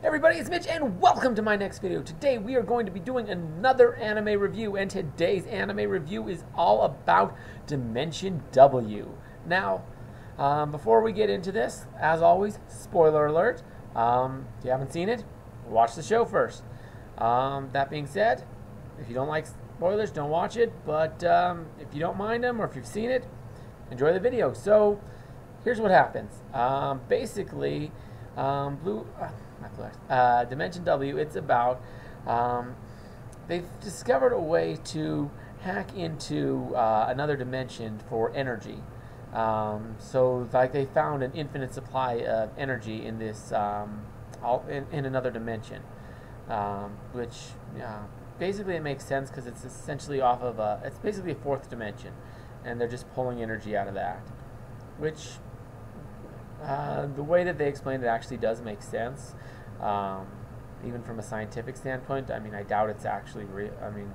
Everybody, it's Mitch, and welcome to my next video. Today we are going to be doing another anime review, and today's anime review is all about Dimension W. Now, um, before we get into this, as always, spoiler alert. Um, if you haven't seen it, watch the show first. Um, that being said, if you don't like spoilers, don't watch it. But um, if you don't mind them, or if you've seen it, enjoy the video. So, here's what happens. Um, basically, um, Blue, uh, not uh, Dimension W. It's about um, they've discovered a way to hack into uh, another dimension for energy. Um, so, like they found an infinite supply of energy in this um, all, in, in another dimension, um, which uh, basically it makes sense because it's essentially off of a it's basically a fourth dimension, and they're just pulling energy out of that, which uh, the way that they explained it actually does make sense, um, even from a scientific standpoint. I mean, I doubt it's actually real. I mean,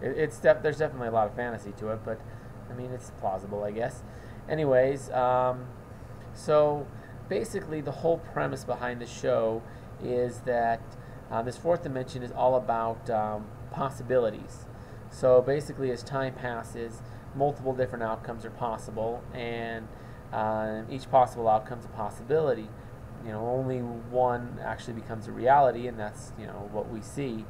it, it's there's definitely a lot of fantasy to it, but I mean, it's plausible, I guess. Anyways, um, so basically, the whole premise behind the show is that uh, this fourth dimension is all about um, possibilities. So basically, as time passes, multiple different outcomes are possible, and uh, each possible outcome is a possibility. You know, only one actually becomes a reality, and that's you know what we see.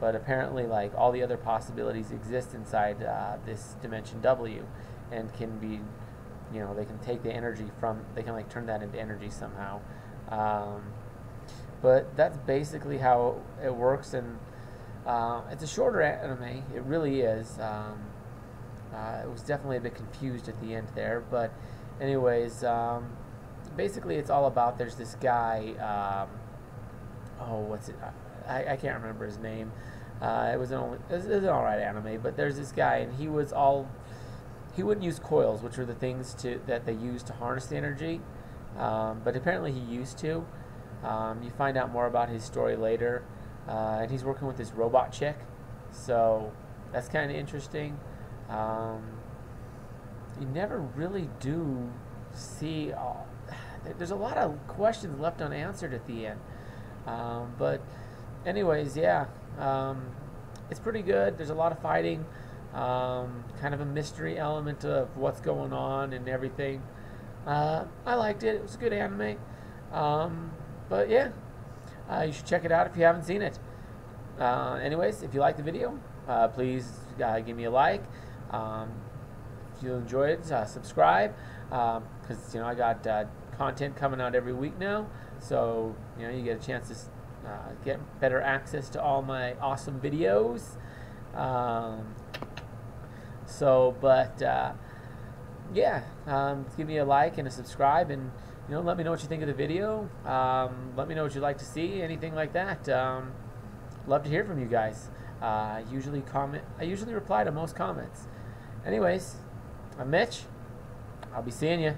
But apparently, like all the other possibilities exist inside uh, this dimension W, and can be, you know, they can take the energy from, they can like turn that into energy somehow. Um, but that's basically how it works, and uh, it's a shorter anime. It really is. Um, uh, it was definitely a bit confused at the end there, but anyways, um, basically it's all about there's this guy. Um, oh, what's it? I, I can't remember his name. Uh, it was an only, it was, an alright anime, but there's this guy, and he was all he wouldn't use coils, which are the things to that they use to harness the energy. Um, but apparently he used to. Um, you find out more about his story later, uh, and he's working with this robot chick, so that's kind of interesting. Um, you never really do see. All, there's a lot of questions left unanswered at the end, um, but anyways, yeah, um, it's pretty good. There's a lot of fighting, um, kind of a mystery element of what's going on and everything. Uh, I liked it. It was a good anime. Um, but yeah, uh, you should check it out if you haven't seen it. Uh, anyways, if you like the video, uh, please uh, give me a like. You enjoy it, uh, subscribe because um, you know I got uh, content coming out every week now, so you know you get a chance to get better access to all my awesome videos. Um, so, but yeah, um, give me a like and a subscribe and you know, let me know what you think of the video. Um, let me know what you'd like to see, anything like that. Um, love to hear from you guys. Uh, usually comment. I usually reply to most comments. Anyways, I'm Mitch. I'll be seeing you.